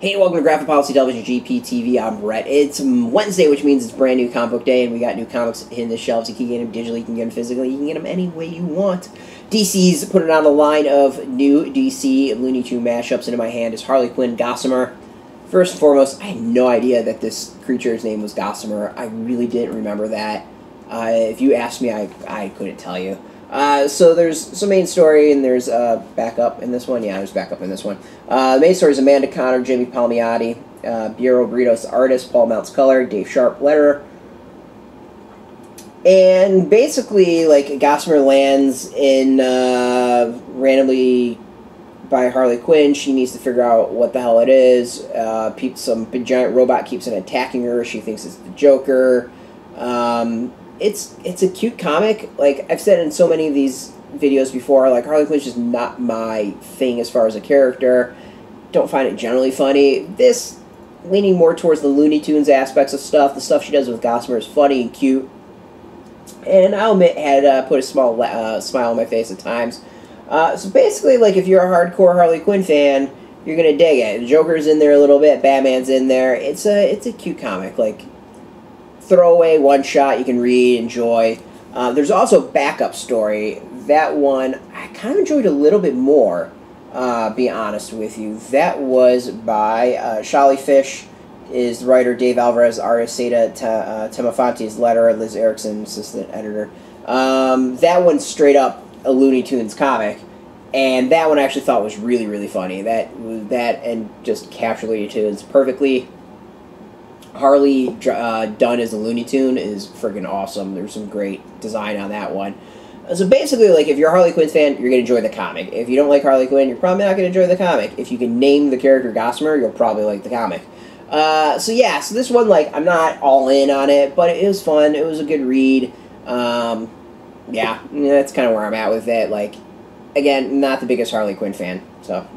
Hey, welcome to Graphic Policy Television GPTV. I'm Brett. It's Wednesday, which means it's brand new comic book day, and we got new comics in the shelves. You can get them digitally, you can get them physically, you can get them any way you want. DC's putting on a line of new DC Looney Tune mashups into my hand is Harley Quinn Gossamer. First and foremost, I had no idea that this creature's name was Gossamer. I really didn't remember that. Uh, if you asked me, I, I couldn't tell you. Uh, so there's some main story, and there's uh, backup in this one. Yeah, there's backup in this one. Uh, the main story is Amanda Conner, Jimmy Palmiotti, uh, Piero Britos, artist, Paul Mounts, color, Dave Sharpe letterer. And basically, like, Gossamer lands in uh, randomly by Harley Quinn. She needs to figure out what the hell it is. Uh, some giant robot keeps on attacking her. She thinks it's the Joker. Um, it's it's a cute comic. Like I've said in so many of these videos before, like Harley Quinn's just not my thing as far as a character. Don't find it generally funny. This leaning more towards the Looney Tunes aspects of stuff. The stuff she does with Gossamer is funny and cute. And I'll admit, had uh, put a small uh, smile on my face at times. Uh, so basically, like if you're a hardcore Harley Quinn fan, you're gonna dig it. Joker's in there a little bit, Batman's in there. It's a it's a cute comic. Like throwaway one shot you can read, enjoy. Uh, there's also backup story. That one I kind of enjoyed a little bit more. Uh, be honest with you, that was by uh, Fisch, is the writer Dave Alvarez, artist Saida uh, letter, Liz Erickson, assistant editor. Um, that one's straight up a Looney Tunes comic, and that one I actually thought was really really funny. That that and just captured Looney Tunes perfectly. Harley uh, done as a Looney Tune is freaking awesome. There's some great design on that one. So basically, like if you're a Harley Quinn fan, you're gonna enjoy the comic. If you don't like Harley Quinn, you're probably not gonna enjoy the comic. If you can name the character Gossamer, you'll probably like the comic. Uh, so yeah, so this one, like, I'm not all in on it, but it was fun. It was a good read. Um, yeah, that's kind of where I'm at with it. Like, again, not the biggest Harley Quinn fan, so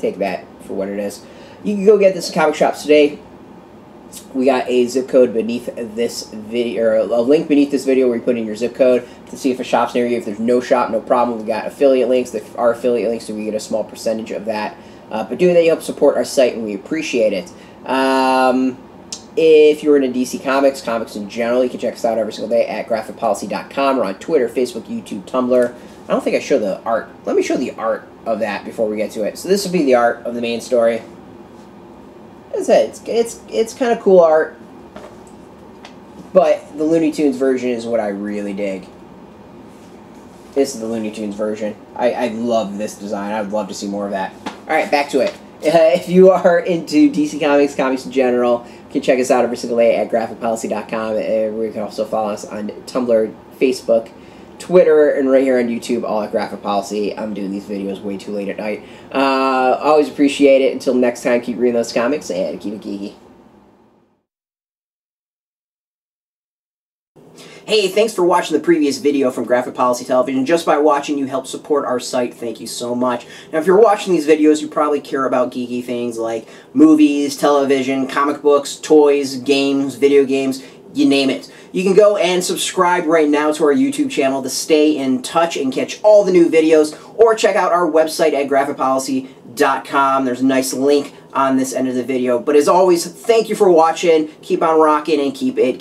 take that for what it is. You can go get this in comic shops today we got a zip code beneath this video, or a link beneath this video where you put in your zip code to see if a shop's near you. If there's no shop, no problem. We got affiliate links. There are affiliate links, so we get a small percentage of that. Uh, but doing that, you help support our site, and we appreciate it. Um, if you're into DC Comics, comics in general, you can check us out every single day at graphicpolicy.com. We're on Twitter, Facebook, YouTube, Tumblr. I don't think I show the art. Let me show the art of that before we get to it. So this will be the art of the main story. I said, it's it's, it's kind of cool art, but the Looney Tunes version is what I really dig. This is the Looney Tunes version. I, I love this design. I would love to see more of that. All right, back to it. Uh, if you are into DC Comics, comics in general, you can check us out every single day at graphicpolicy.com. Uh, you can also follow us on Tumblr, Facebook, Twitter, and right here on YouTube, all at Graphic Policy. I'm doing these videos way too late at night. Uh, always appreciate it. Until next time, keep reading those comics and keep it geeky. Hey, thanks for watching the previous video from Graphic Policy Television. Just by watching, you help support our site. Thank you so much. Now, if you're watching these videos, you probably care about geeky things like movies, television, comic books, toys, games, video games, you name it. You can go and subscribe right now to our YouTube channel to stay in touch and catch all the new videos, or check out our website at graphicpolicy.com. There's a nice link on this end of the video. But as always, thank you for watching. Keep on rocking and keep it